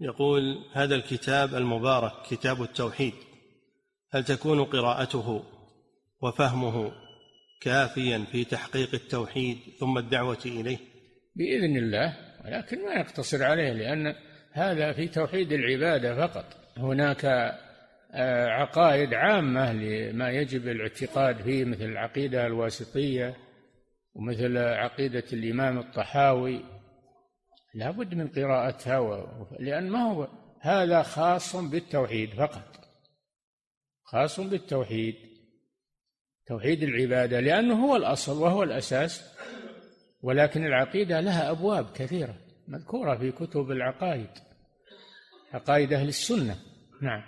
يقول هذا الكتاب المبارك كتاب التوحيد. هل تكون قراءته وفهمه كافيا في تحقيق التوحيد ثم الدعوة إليه؟ بإذن الله ولكن ما يقتصر عليه لأن هذا في توحيد العبادة فقط. هناك آه، عقائد عامة لما يجب الاعتقاد فيه مثل العقيدة الواسطية ومثل عقيدة الإمام الطحاوي. لا بد من قراءتها لأن ما هو هذا خاص بالتوحيد فقط. خاص بالتوحيد. توحيد العبادة لأنه هو الأصل وهو الأساس ولكن العقيدة لها أبواب كثيرة مذكورة في كتب العقائد. عقائد أهل السنة. نعم.